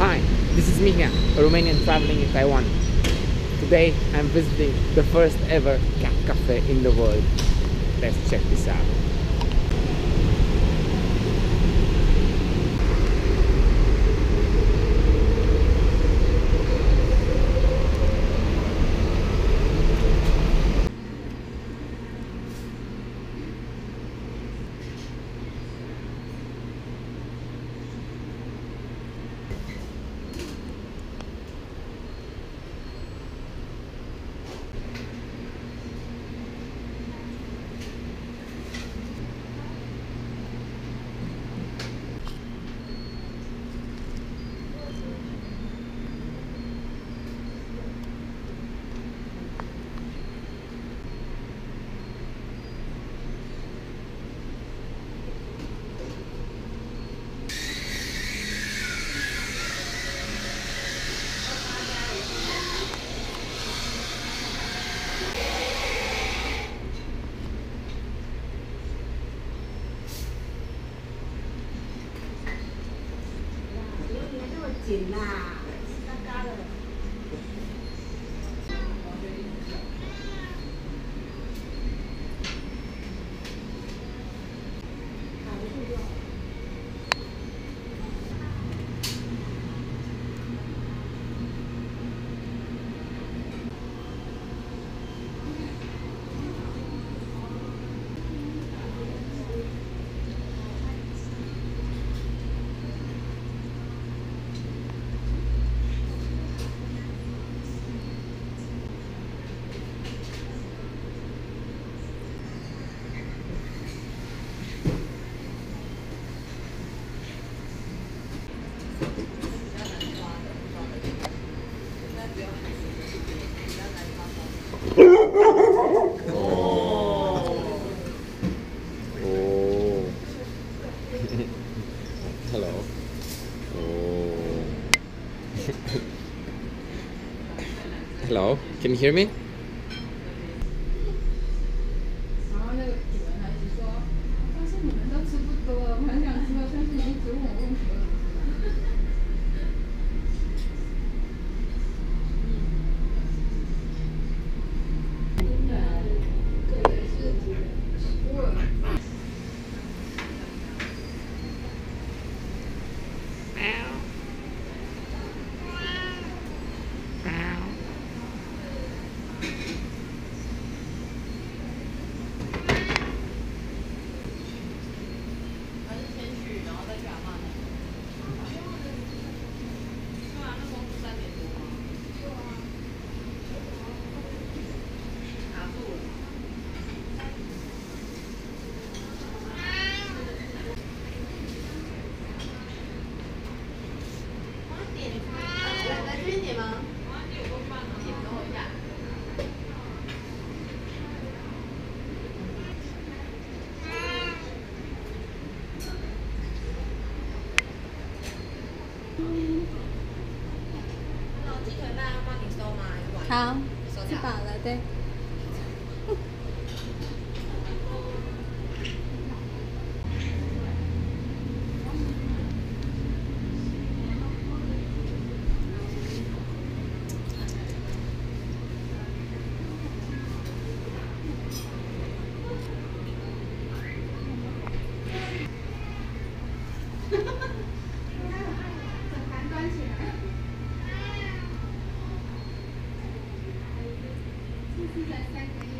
Hi, this is Mihnea, a Romanian traveling in Taiwan. Today I'm visiting the first ever cat cafe in the world. Let's check this out. Can you hear me? 好，吃饱了对。Thank you.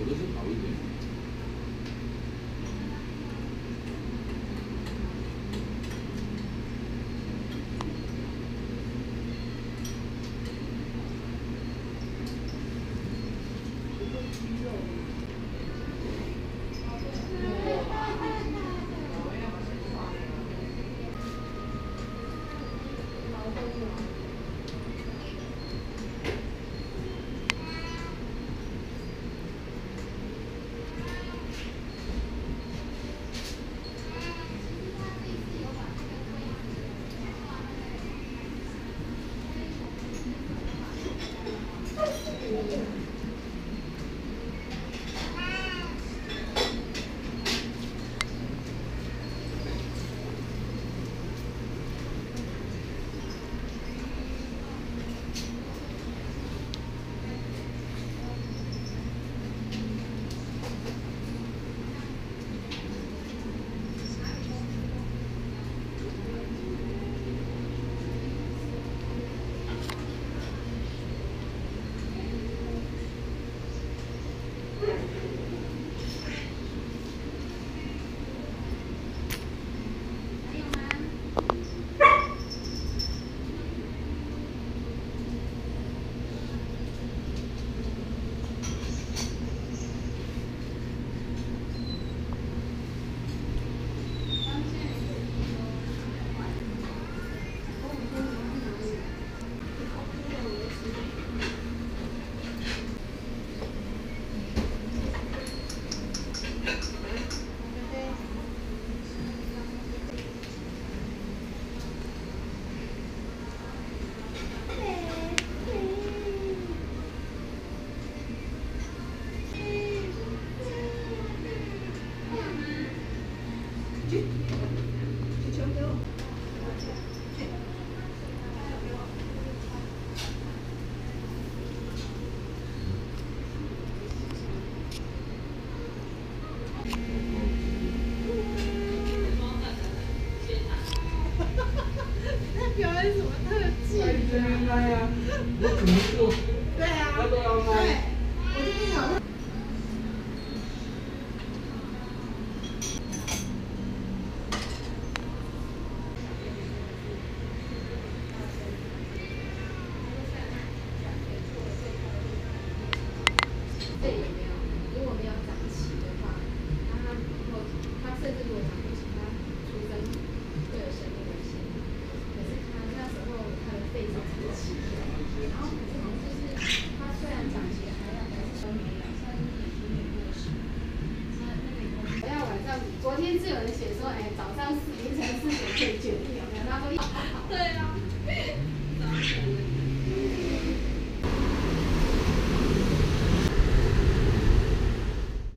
我觉得好一点。